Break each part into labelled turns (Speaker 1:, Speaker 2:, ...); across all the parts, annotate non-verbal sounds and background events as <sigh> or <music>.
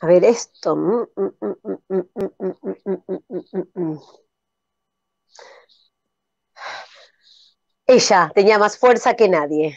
Speaker 1: A ver, esto. Ella tenía más fuerza que nadie.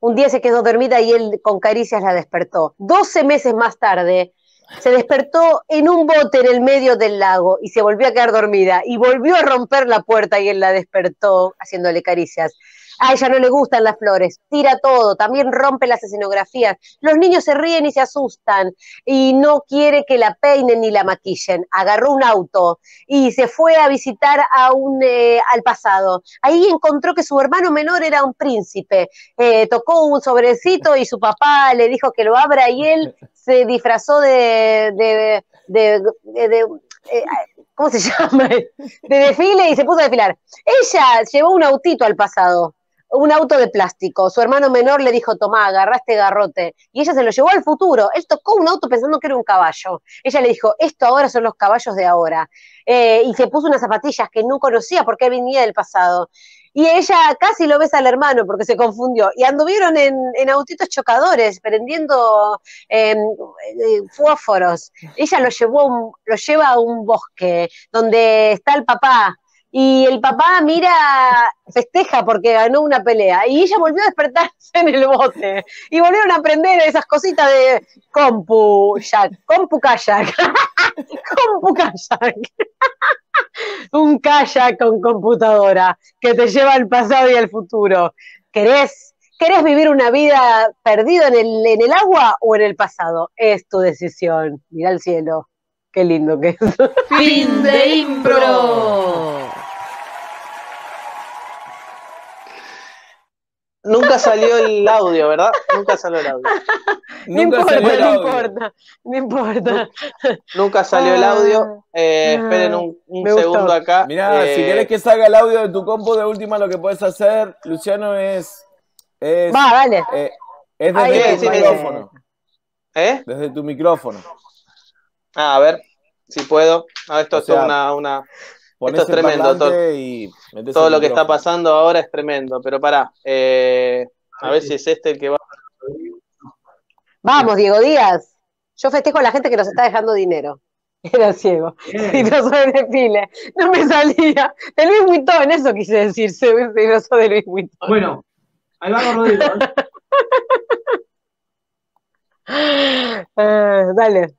Speaker 1: Un día se quedó dormida y él con caricias la despertó. Doce meses más tarde, se despertó en un bote en el medio del lago y se volvió a quedar dormida y volvió a romper la puerta y él la despertó haciéndole caricias. A ella no le gustan las flores, tira todo, también rompe las escenografías. Los niños se ríen y se asustan y no quiere que la peinen ni la maquillen. Agarró un auto y se fue a visitar a un, eh, al pasado. Ahí encontró que su hermano menor era un príncipe. Eh, tocó un sobrecito y su papá le dijo que lo abra y él <laughs> se disfrazó de, de, de, de- de- eh, ¿cómo se <laughs> llama? De desfile y se puso a desfilar. Ella llevó un autito al pasado, un auto de plástico. Su hermano menor le dijo, tomá, agarrá este garrote. Y ella se lo llevó al futuro. Él tocó un auto pensando que era un caballo. Ella le dijo, esto ahora son los caballos de ahora. Eh, y se puso unas zapatillas que no conocía porque venía del pasado. Y ella casi lo besa al hermano porque se confundió. Y anduvieron en, en autitos chocadores, prendiendo eh, eh, fósforos. Ella lo, llevó, lo lleva a un bosque donde está el papá. Y el papá mira, festeja porque ganó una pelea. Y ella volvió a despertarse en el bote. Y volvieron a aprender esas cositas de compu, Jack, compu kayak. <laughs> compu kayak. <laughs> un kayak con computadora que te lleva al pasado y al futuro. ¿Querés, ¿Querés vivir una vida perdida en el, en el agua o en el pasado? Es tu decisión. Mira al cielo. Qué lindo que es.
Speaker 2: Fin de impro.
Speaker 3: Nunca salió el audio, ¿verdad? Nunca salió el audio.
Speaker 1: No <laughs>
Speaker 4: Nunca
Speaker 1: importa,
Speaker 4: salió el
Speaker 1: no importa, no importa.
Speaker 3: Nunca salió el audio. Eh,
Speaker 1: Ah,
Speaker 3: esperen un, un
Speaker 1: me gustó.
Speaker 3: segundo acá.
Speaker 4: Mirá,
Speaker 3: Eh,
Speaker 4: si querés que salga el audio de tu compu, de última lo que puedes hacer, Luciano, es. es
Speaker 1: Va, dale.
Speaker 4: eh, es desde
Speaker 3: es,
Speaker 4: tu
Speaker 3: sí,
Speaker 4: micrófono.
Speaker 3: ¿Eh?
Speaker 4: Desde tu micrófono.
Speaker 3: Ah, a ver si puedo. Ah, esto
Speaker 4: O
Speaker 3: es
Speaker 4: sea,
Speaker 3: una, Esto es tremendo, todo-
Speaker 4: y
Speaker 3: todo lo que está pasando ahora es tremendo. Pero pará. eh, a ver si es este el que va.
Speaker 1: Vamos, Diego Díaz. Yo festejo a la gente que nos está dejando dinero. <laughs> Era ciego. Disfrazó de desfile. No me salía. De Luis Vuitton, eso quise decir. Se disfrazó de Luis Vuitton.
Speaker 5: Bueno, ahí vamos, Rodrigo. ¿eh?
Speaker 1: Ah, <laughs> dale.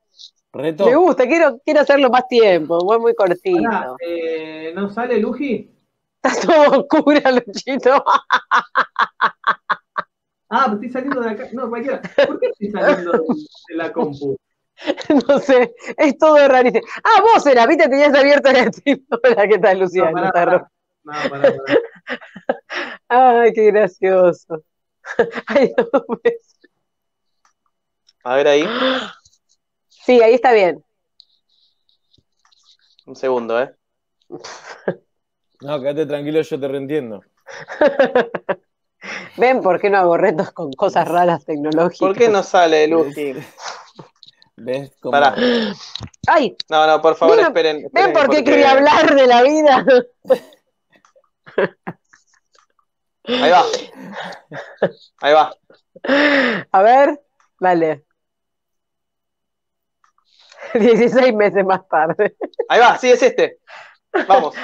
Speaker 4: Reto.
Speaker 1: Me gusta, quiero, quiero hacerlo más tiempo. Fue muy cortito.
Speaker 5: eh, ¿No sale Luji?
Speaker 1: Está todo oscura, Luchito. <laughs>
Speaker 5: Ah, pero estoy saliendo de acá. No, cualquiera. ¿Por qué estoy saliendo de, de la compu? <laughs>
Speaker 1: No sé, es todo rarísimo. Ah, vos era, viste, tenías abierto el stream. <laughs> Hola, ¿qué tal,
Speaker 5: No,
Speaker 1: Luciano?
Speaker 5: pará, pará. No, pará, pará.
Speaker 1: Ay, qué gracioso. Ay, no, pues.
Speaker 3: A ver ahí. <gasps>
Speaker 1: Sí, ahí está bien.
Speaker 3: Un segundo, ¿eh? <laughs>
Speaker 4: No, quédate tranquilo, yo te reentiendo. <laughs>
Speaker 1: ¿Ven por qué no hago retos con cosas raras tecnológicas?
Speaker 3: ¿Por qué no sale <laughs> Lucy?
Speaker 4: ¿Ves cómo?
Speaker 3: Pará.
Speaker 1: Ay,
Speaker 3: No, no, por favor,
Speaker 1: ¿Ven-
Speaker 3: esperen.
Speaker 1: ¿ven por qué
Speaker 3: porque-
Speaker 1: quería hablar de la vida?
Speaker 3: Ahí va. Ahí va.
Speaker 1: A ver, vale. <laughs> 16 meses más tarde.
Speaker 3: Ahí va, sí, es este. Vamos.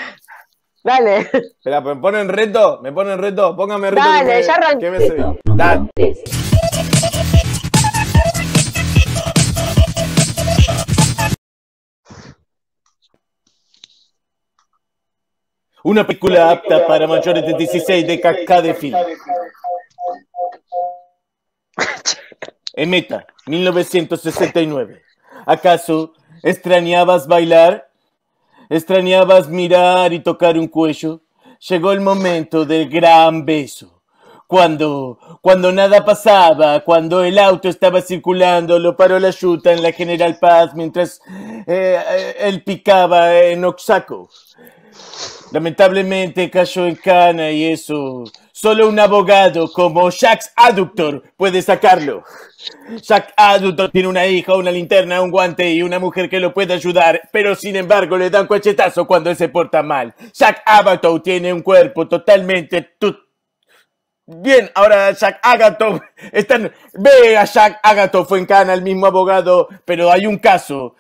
Speaker 1: Dale.
Speaker 4: Espera, ¿me ponen reto? ¿Me ponen reto? Póngame reto.
Speaker 1: Dale,
Speaker 4: que
Speaker 1: ya arranqué.
Speaker 4: me. Dale. Una película apta para mayores de 16 de casca de film. <laughs> Emeta, 1969. ¿Acaso extrañabas bailar? ¿Extrañabas mirar y tocar un cuello? Llegó el momento del gran beso. Cuando, cuando nada pasaba, cuando el auto estaba circulando, lo paró la yuta en la General Paz mientras eh, eh, él picaba en Oaxaco. Lamentablemente cayó en cana y eso solo un abogado como Jax Adductor puede sacarlo. Jack Adductor tiene una hija, una linterna, un guante y una mujer que lo puede ayudar, pero sin embargo le dan cuachetazo cuando se porta mal. Jack Apatow tiene un cuerpo totalmente Bien, ahora Jack Agato. Están, ve a Jack Agato Fuencana, el mismo abogado, pero hay un caso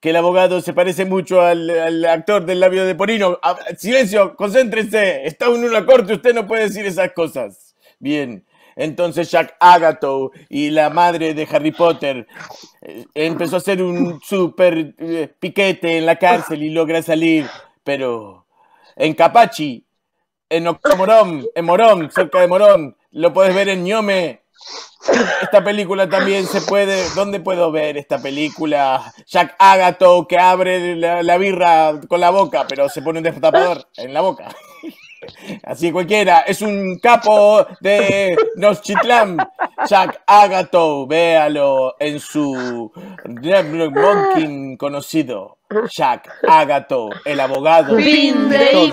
Speaker 4: que el abogado se parece mucho al, actor del labio de Porino. Ah, Silencio, concéntrese. Está en una corte, usted no puede decir esas cosas. Bien. Entonces Jack Agato y la madre de Harry Potter eh, empezó a hacer un super eh, piquete en la cárcel y logra salir, pero en Capachi, en Octomorón, en Morón, cerca de Morón, lo puedes ver en Ñome. Esta película también se puede. ¿Dónde puedo ver esta película? Jack Agato que abre la, la birra con la boca, pero se pone un destapador en la boca. Así cualquiera, es un capo de Nochitlán. Jack Agato, véalo en su Monkin conocido. Jack Agato, el abogado.
Speaker 2: Fin de.